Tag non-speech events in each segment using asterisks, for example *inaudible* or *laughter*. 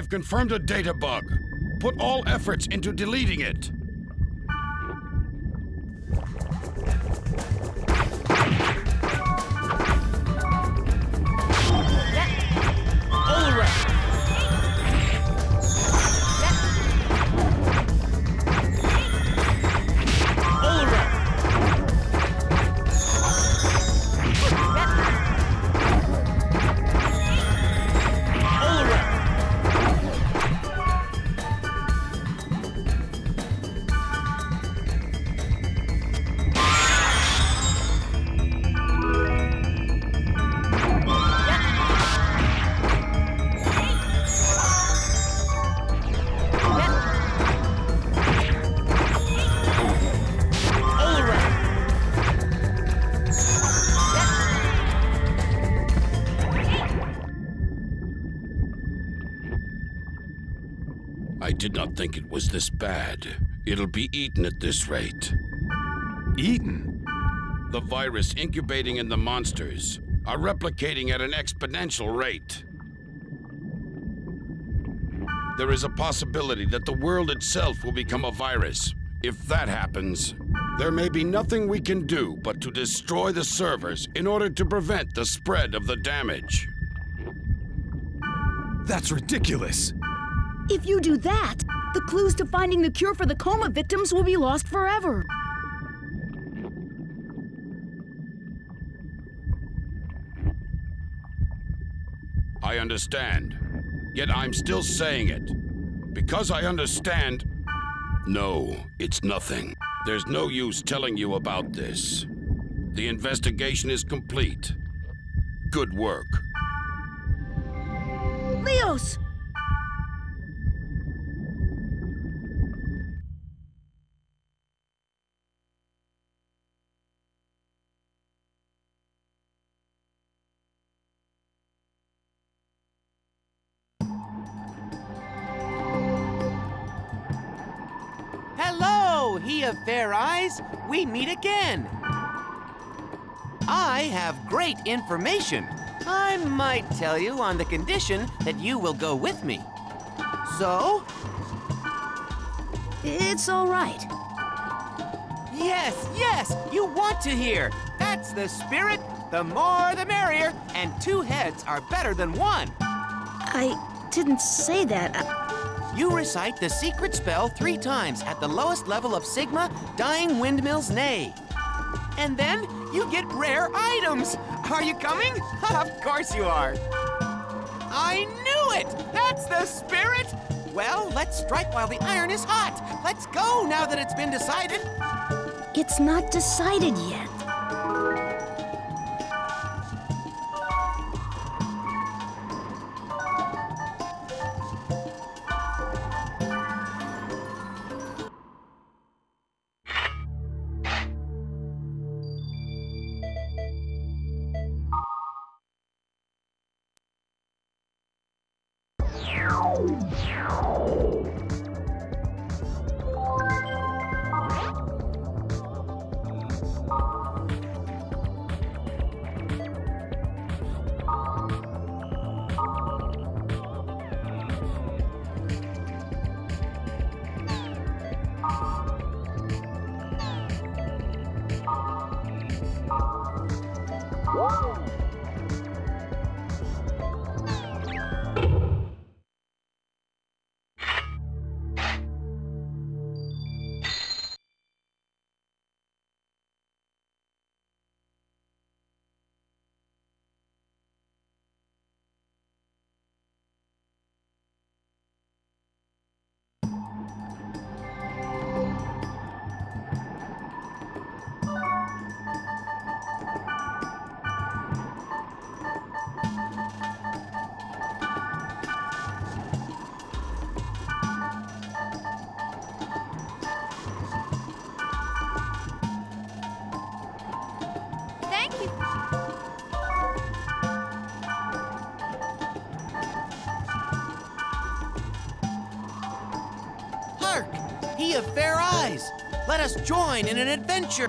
I've confirmed a data bug. Put all efforts into deleting it. Not think it was this bad. It'll be eaten at this rate. Eaten? The virus incubating in the monsters are replicating at an exponential rate. There is a possibility that the world itself will become a virus. If that happens, there may be nothing we can do but to destroy the servers in order to prevent the spread of the damage. That's ridiculous. If you do that, the clues to finding the cure for the coma victims will be lost forever. I understand. Yet I'm still saying it. Because I understand. No, it's nothing. There's no use telling you about this. The investigation is complete. Good work. Leos! We meet again. I have great information. I might tell you on the condition that you will go with me. So, It's all right. yes, yes, you want to hear. That's the spirit. The more the merrier, and two heads are better than one. I didn't say that. I- You recite the secret spell three times at the lowest level of Sigma, Dying Windmill's Neigh. And then you get rare items. Are you coming? *laughs* of course you are. I knew it! That's the spirit! Well, let's strike while the iron is hot. Let's go now that it's been decided. It's not decided yet. Fair eyes. Let us join in an adventure.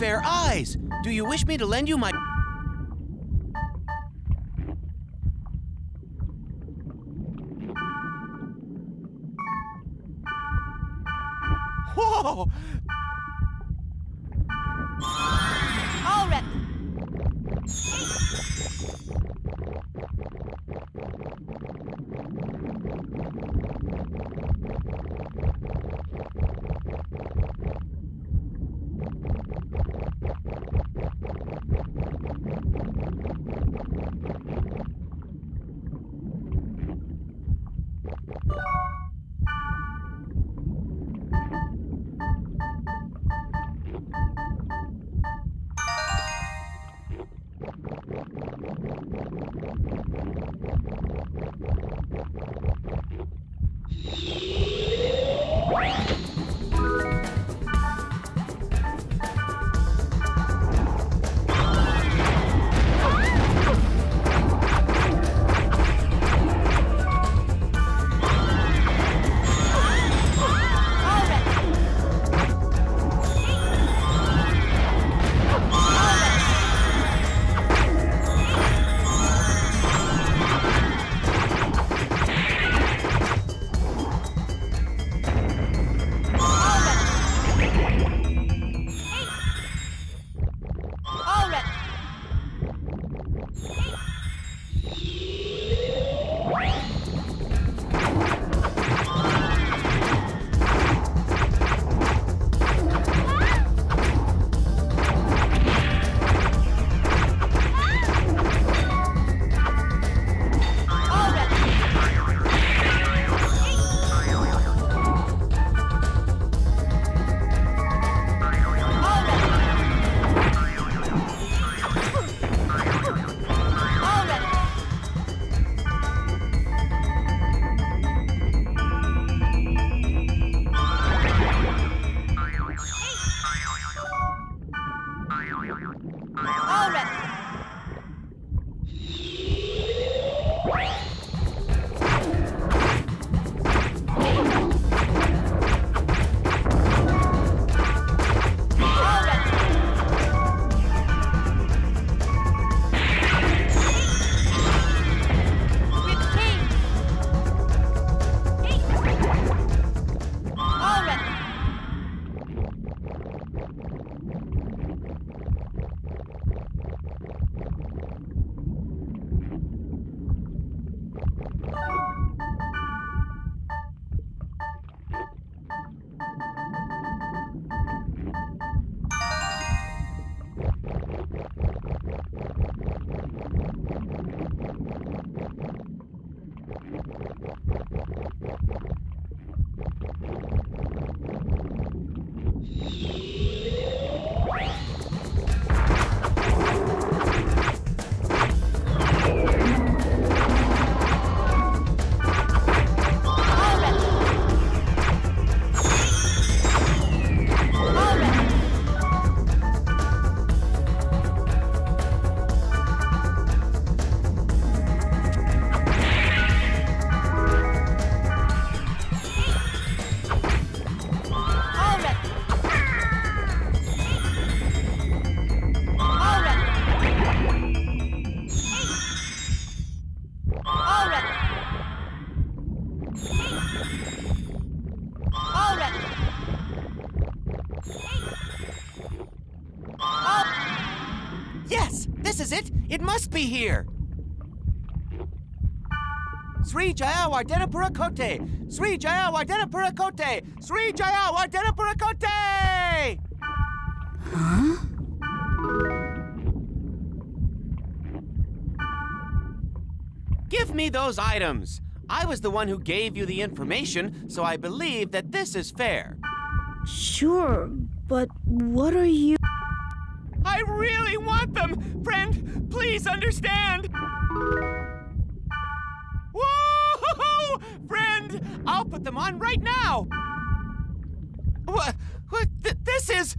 fair eyes. Do you wish me to lend you my. Whoa! All right. Oh. Yes, this is it. It must be here. Sri Jayawardenepura Kotte! Sri Jayawardenepura Kotte! Sri Jaya Wardena Purakote! Give me those items. I was the one who gave you the information, so I believe that this is fair. Sure, but what are you. I really want them! Friend, please understand! Whoa! Friend, I'll put them on right now! What? What? Th- this is.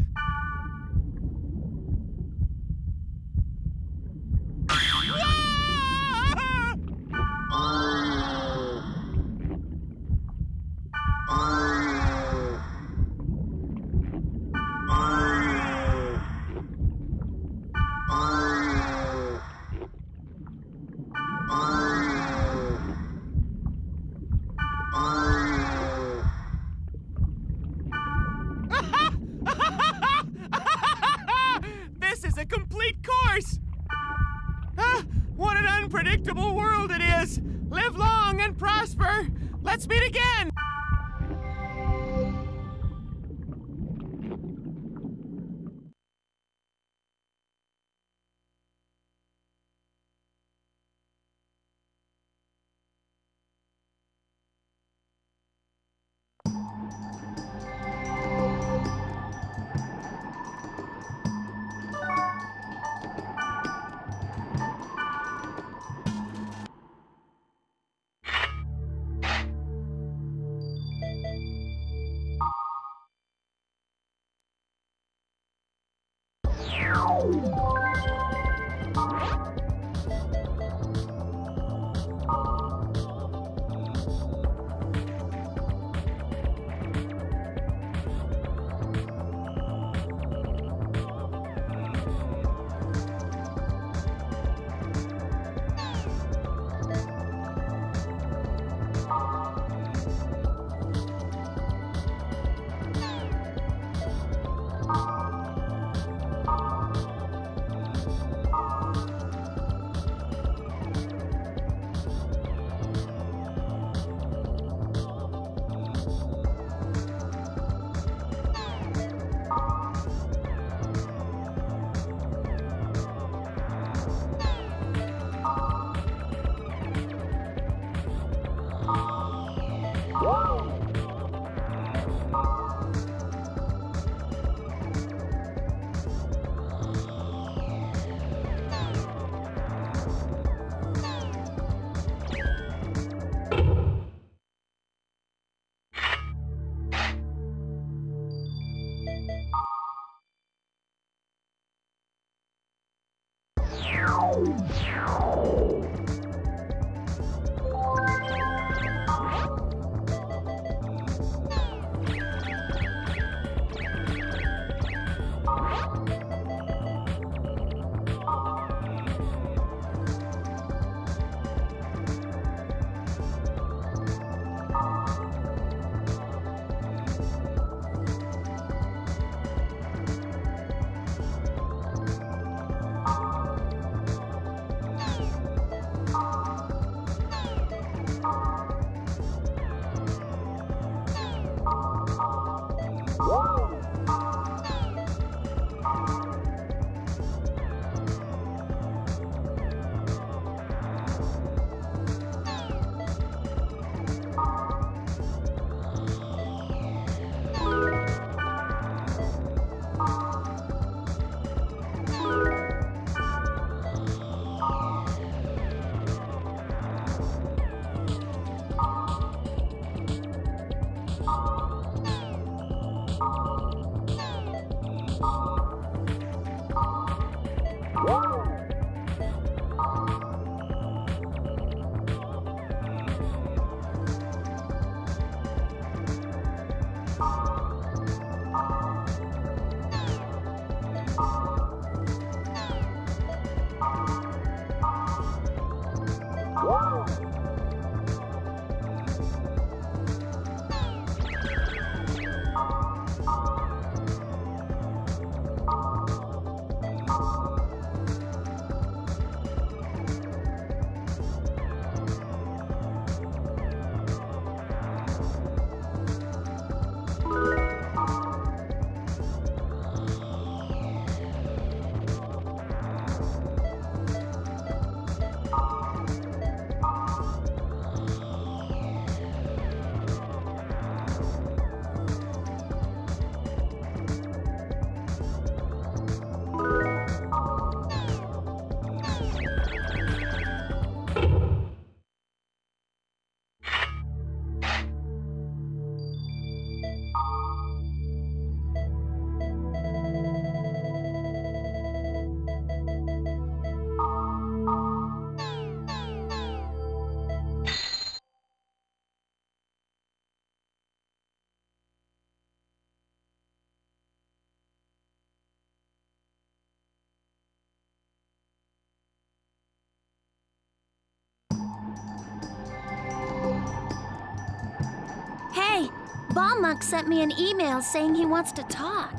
Balmung sent me an email saying he wants to talk.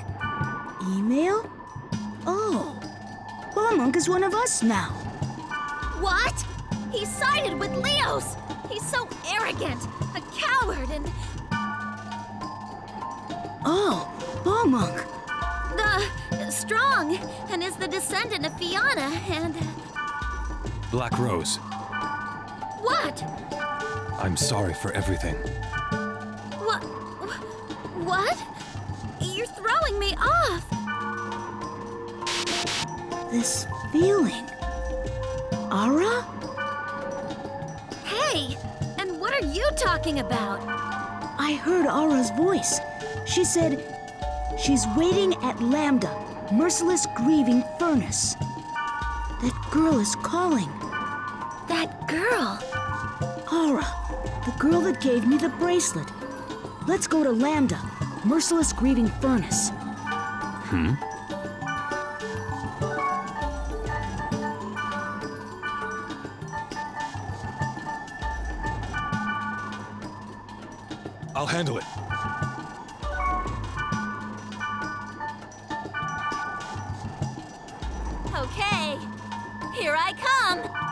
Email? Oh. Balmung is one of us now. What? He sided with Leos! He's so arrogant, a coward, and Oh, Balmung. the strong, and is the descendant of Fianna, and Black Rose, what? I'm sorry for everything. What? You're throwing me off. This feeling. Aura? Hey, and what are you talking about? I heard Aura's voice. She said she's waiting at Lambda, Merciless Grieving Furnace. That girl is calling. That girl. Aura, the girl that gave me the bracelet. Let's go to Lambda, Merciless Grieving Furnace. Hmm? I'll handle it. Okay, here I come.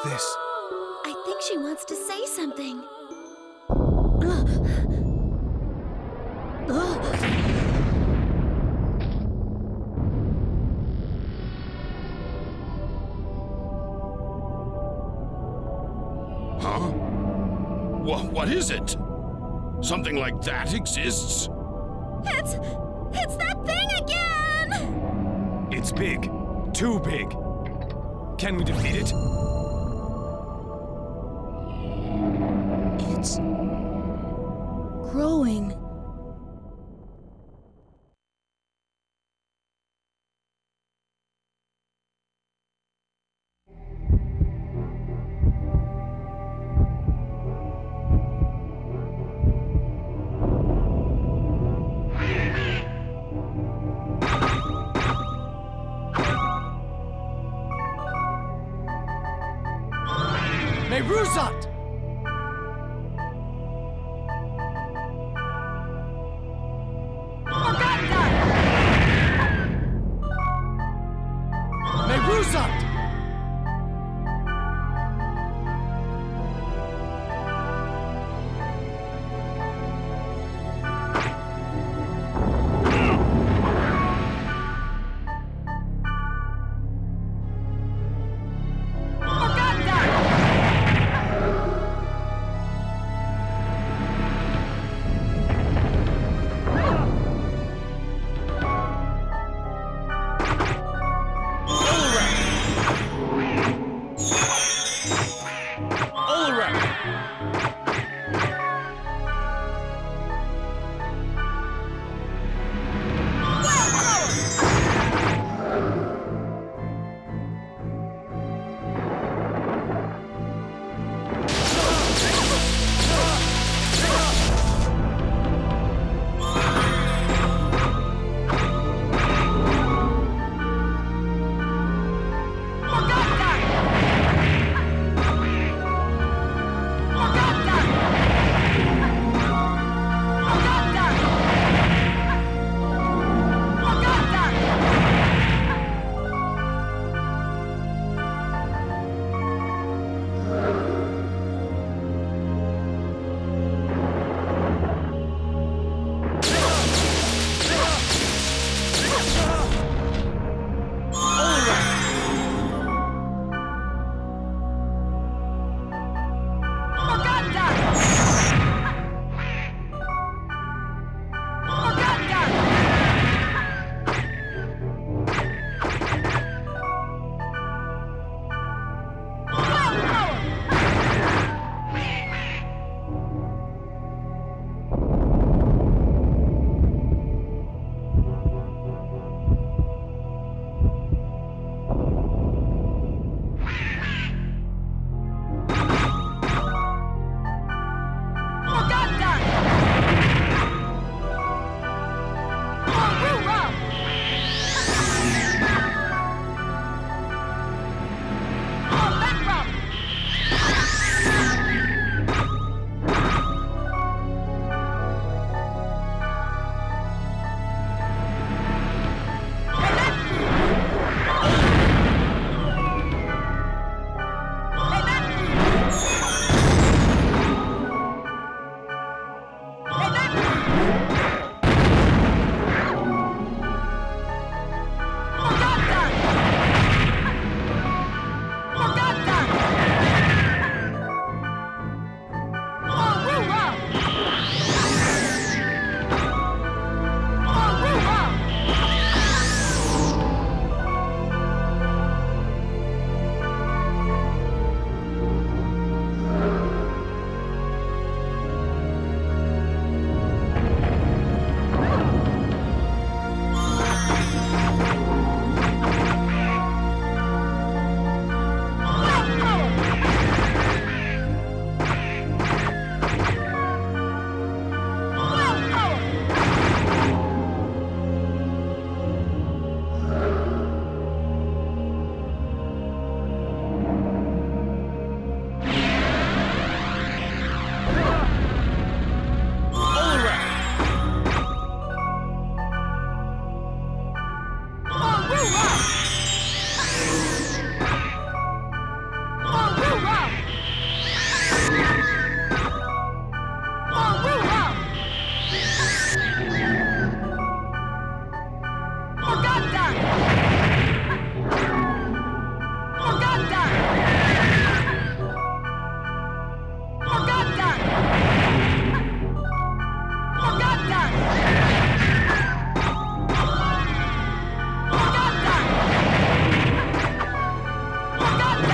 What's this? I think she wants to say something. Huh? Wha what is it? Something like that exists? It's. It's that thing again! It's big. Too big. Can we defeat it? Meruzat!